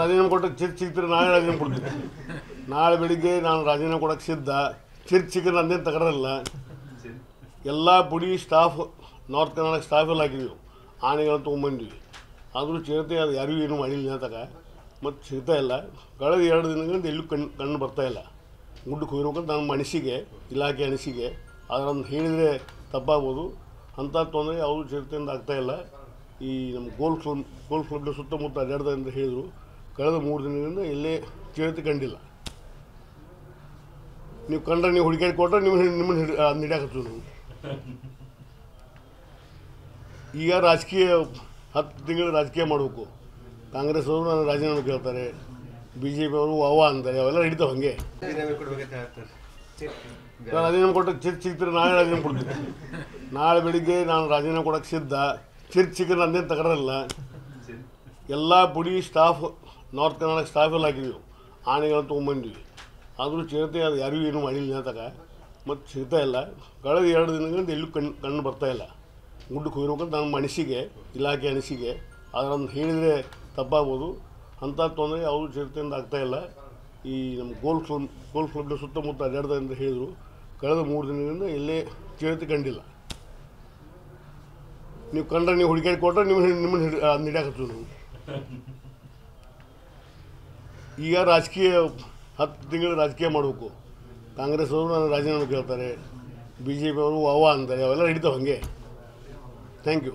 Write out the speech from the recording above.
ರಾಜೀನಾಮೆ ಕೊಟ್ಟರೆ ಚಿರ್ಚ್ ಸಿಗ್ತೀರಿ ನಾಳೆ ರಾಜೀನಾಮೆ ಕೊಡ್ತೀನಿ. ನಾಳೆ ಬೆಳಿಗ್ಗೆ ನಾನು ರಾಜೀನಾಮೆ ಕೊಡಕ್ಕೆ ಸಿದ್ಧ. ಚಿರ್ಚ್ ಸಿಗ್ರೆ ನಂದೇನು ತಗೊಳ್ಳಲ್ಲ ಎಲ್ಲ ಪುಡಿ ಸ್ಟಾಫ್, ನಾರ್ತ್ ಕರ್ನಾಟಕ ಸ್ಟಾಫ್ ಎಲ್ಲ ಹಾಕಿದ್ದೀವಿ ಆನೆಗಳನ್ನು ತೊಗೊಂಬಂದ್ವಿ ಆದರೂ ಚಿರತೆ ಅದು ಯಾರಿಗೂ ಏನು ಮಾಡಿಲ್ಲ ತಗ ಮತ್ತು ಸಿಗ್ತಾ ಇಲ್ಲ. ಕಳೆದ ಎರಡು ದಿನಗಳಿಂದ ಎಲ್ಲೂ ಕಣ್ಣು ಕಣ್ಣು ಬರ್ತಾ ಇಲ್ಲ. ಗುಡ್ಡಕ್ಕೆ ಹೋಗಿರ್ಬೇಕಂತ ನಮ್ಮ ಮನಸ್ಸಿಗೆ, ಇಲಾಖೆ ಅನಿಸಿಗೆ. ಅದರನ್ನು ಹೇಳಿದರೆ ತಪ್ಪಾಗ್ಬೋದು. ಅಂಥ ತೊಂದರೆ ಅವರು ಚಿರತೆಯಿಂದ ಆಗ್ತಾಯಿಲ್ಲ ಈ ನಮ್ಮ ಗೋಲ್ ಕ್ಲಬ್ ಗೋಲ್ ಕ್ಲಬ್ನ ಸುತ್ತಮುತ್ತ ಅಡ್ಡಾಡ್ದ ಅಂತ ಹೇಳಿದರು. ಕಳೆದ ಮೂರು ದಿನದಿಂದ ಇಲ್ಲೇ ಚಿರತೆ ಕಂಡಿಲ್ಲ. ನೀವು ಕಂಡ್ರೆ ನೀವು ಹುಡುಕಾಡಿ ಕೊಟ್ಟರೆ ನಿಮ್ಮ ನಿಮ್ಮನ್ನು ಹಿಡಿ ನೀಡಾಕತ್ತು ನೀವು. ಈಗ ರಾಜಕೀಯ ಹತ್ತು ತಿಂಗಳು ರಾಜಕೀಯ ಮಾಡಬೇಕು. ಕಾಂಗ್ರೆಸ್ ಅವರು ನಾನು ರಾಜೀನಾಮೆ ಕೇಳ್ತಾರೆ. ಬಿ ಜೆ ಪಿ ಅವರು ಅವ ಅಂತಾರೆ. ಅವೆಲ್ಲ ಹಿಡಿತಾವೆ ಹಂಗೆ. ರಾಜೀನಾಮೆ ನಾನು ಕೊಟ್ಟಕ್ಕೆ ಚಿರ್ ಸಿಗ್ತಾರೆ ನಾಳೆ ರಾಜೀನಾಮೆ ಕೊಡ್ತೀನಿ. ನಾಳೆ ಬೆಳಿಗ್ಗೆ ನಾನು ರಾಜೀನಾಮೆ ಕೊಡೋಕೆ ಸಿದ್ಧ. ಚಿರ್ ಸಿಕ್ಕರೆ ನಂದೇನು ತಗೊಳ್ಳಲ್ಲ ಎಲ್ಲ ಬುಡಿ ಸ್ಟಾಫ್ ನಾರ್ತ್ ಕರ್ನಾಟಕ ಸ್ಟಾಫ್ ಎಲ್ಲ ಹಾಕಿದ್ವಿ ಆನೆಗಳನ್ನು ತೊಗೊಂಬಂದ್ವಿ. ಆದರೂ ಚಿರತೆ ಅದು ಯಾರಿಗೂ ಏನು ಮಾಡಿಲ್ಲ ತಗ ಮತ್ತು ಸಿಗ್ತಾ ಇಲ್ಲ. ಕಳೆದ ಎರಡು ದಿನಗಳಿಂದ ಎಲ್ಲೂ ಕಣ್ಣು ಕಣ್ಣು ಇಲ್ಲ. ಗುಡ್ಡಕ್ಕೆ ಹೋಗಿರ್ಬೇಕಂತ ನಮ್ಮ ಮನಸ್ಸಿಗೆ, ಇಲಾಖೆ ಅನಿಸಿಗೆ. ಅದನ್ನು ಹೇಳಿದರೆ ತಪ್ಪಾಗ್ಬೋದು. ಅಂಥ ತೊಂದರೆ ಅವರು ಚಿರತೆಯಿಂದ ಆಗ್ತಾಯಿಲ್ಲ ಈ ನಮ್ಮ ಗೋಲ್ ಕ್ಲಬ್ ಗೋಲ್ ಕ್ಲಬ್ನ ಸುತ್ತಮುತ್ತ ಅಡ್ಡಾಡ್ದ ಅಂತ ಹೇಳಿದರು. ಕಳೆದ ಮೂರು ದಿನದಿಂದ ಇಲ್ಲೇ ಚಿರತೆ ಕಂಡಿಲ್ಲ. ನೀವು ಕಂಡ್ರೆ ನೀವು ಹುಡುಕಾಡಿ ಕೊಟ್ಟರೆ ನಿಮ್ಮ ನಿಮ್ಮನ್ನು ಹಿಡಿ ನಾವು ಈಗ ರಾಜಕೀಯ ಹತ್ತು ತಿಂಗಳು ರಾಜಕೀಯ ಮಾಡಬೇಕು. ಕಾಂಗ್ರೆಸ್ ಅವರು ನಾನು ರಾಜೀನಾಮೆ ಕೇಳ್ತಾರೆ. ಬಿ ಜೆ ಪಿ ಅವರು ಅವ ಅಂತಾರೆ. ಅವೆಲ್ಲ ಹಿಡಿತಾವೆ ಹಾಗೆ. Thank you